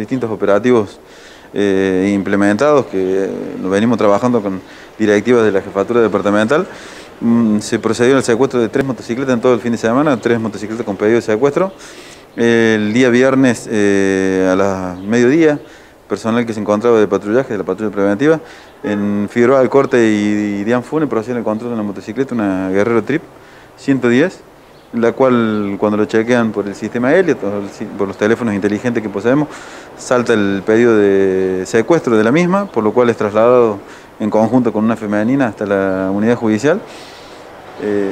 distintos operativos eh, implementados, que lo venimos trabajando con directivas de la jefatura departamental, mm, se procedió al secuestro de tres motocicletas en todo el fin de semana, tres motocicletas con pedido de secuestro. El día viernes eh, a las mediodía, personal que se encontraba de patrullaje, de la patrulla preventiva, en Figueroa del Corte y, Dian Fune procedieron al control de una motocicleta, una Guerrero Trip 110, la cual cuando lo chequean por el sistema Elliot, por los teléfonos inteligentes que poseemos, salta el pedido de secuestro de la misma, por lo cual es trasladado en conjunto con una femenina hasta la unidad judicial, eh,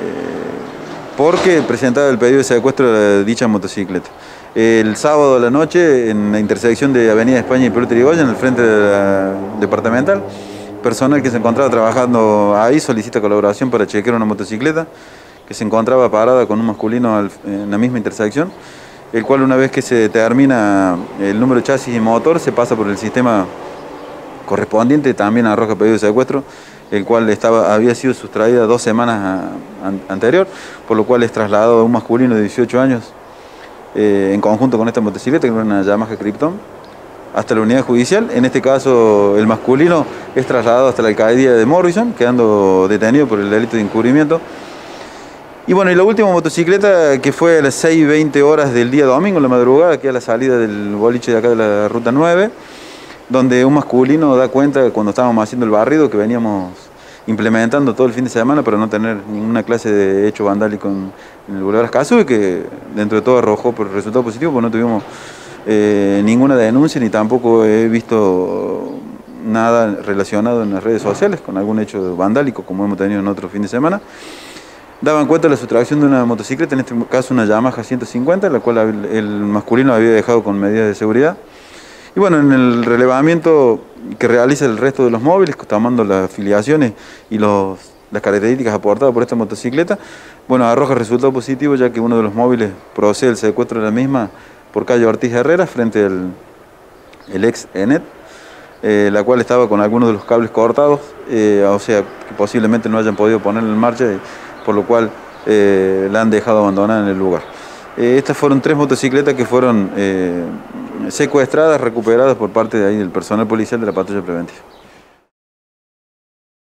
porque presentaba el pedido de secuestro de dicha motocicleta. El sábado a la noche, en la intersección de Avenida España y Perú Trigoya, en el frente de la departamental, personal que se encontraba trabajando ahí solicita colaboración para chequear una motocicleta que se encontraba parada con un masculino en la misma intersección, el cual una vez que se determina el número de chasis y motor se pasa por el sistema correspondiente, también arroja pedido de secuestro, el cual estaba, había sido sustraída dos semanas anterior, por lo cual es trasladado a un masculino de 18 años eh, en conjunto con esta motocicleta, que es una Yamaha Krypton, hasta la unidad judicial. En este caso, el masculino es trasladado hasta la alcaldía de Morrison, quedando detenido por el delito de encubrimiento. Y bueno, y la última motocicleta que fue a las 6.20 horas del día domingo, en la madrugada, que a la salida del boliche de acá de la ruta 9, donde un masculino da cuenta cuando estábamos haciendo el barrido que veníamos implementando todo el fin de semana para no tener ninguna clase de hecho vandálico en, el Boulevard Escazú y que dentro de todo arrojó por resultado positivo, porque no tuvimos eh, ninguna denuncia ni tampoco he visto nada relacionado en las redes sociales con algún hecho vandálico como hemos tenido en otro fin de semana daban cuenta de la sustracción de una motocicleta, en este caso una Yamaha 150, la cual el masculino había dejado con medidas de seguridad. Y bueno, en el relevamiento que realiza el resto de los móviles, tomando las afiliaciones y los, las características aportadas por esta motocicleta, bueno, arroja resultado positivo ya que uno de los móviles procede el secuestro de la misma por calle Ortiz Herrera frente al el ex ENET, eh, la cual estaba con algunos de los cables cortados, eh, o sea, que posiblemente no hayan podido ponerla en marcha por lo cual eh, la han dejado abandonada en el lugar. Eh, estas fueron tres motocicletas que fueron eh, secuestradas, recuperadas por parte del personal policial de la patrulla preventiva.